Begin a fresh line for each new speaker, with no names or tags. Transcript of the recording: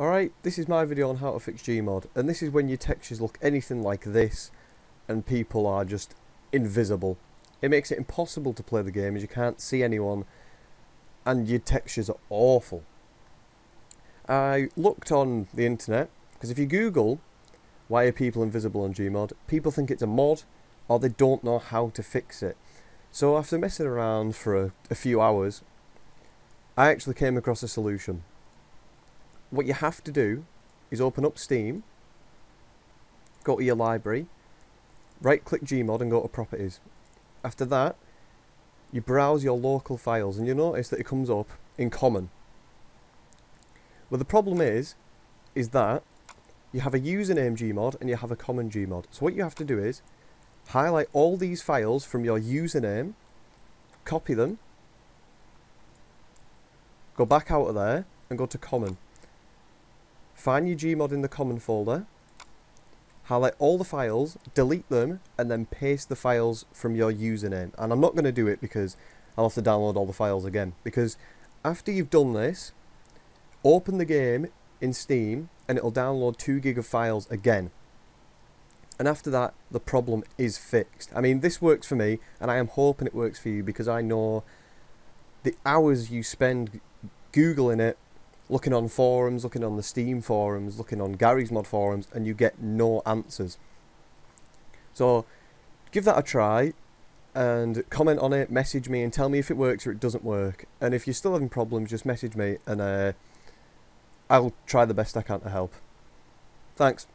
Alright, this is my video on how to fix Gmod, and this is when your textures look anything like this, and people are just invisible. It makes it impossible to play the game as you can't see anyone, and your textures are awful. I looked on the internet, because if you Google, why are people invisible on Gmod, people think it's a mod, or they don't know how to fix it. So after messing around for a, a few hours, I actually came across a solution what you have to do is open up Steam, go to your library, right click Gmod and go to properties. After that, you browse your local files and you notice that it comes up in common. Well the problem is, is that you have a username Gmod and you have a common Gmod. So what you have to do is highlight all these files from your username, copy them, go back out of there and go to common. Find your Gmod in the common folder, highlight all the files, delete them, and then paste the files from your username. And I'm not going to do it because I'll have to download all the files again. Because after you've done this, open the game in Steam and it'll download 2 gig of files again. And after that, the problem is fixed. I mean, this works for me, and I am hoping it works for you because I know the hours you spend Googling it, looking on forums, looking on the Steam forums, looking on Garry's Mod forums, and you get no answers. So give that a try and comment on it, message me and tell me if it works or it doesn't work. And if you're still having problems, just message me and uh, I'll try the best I can to help. Thanks.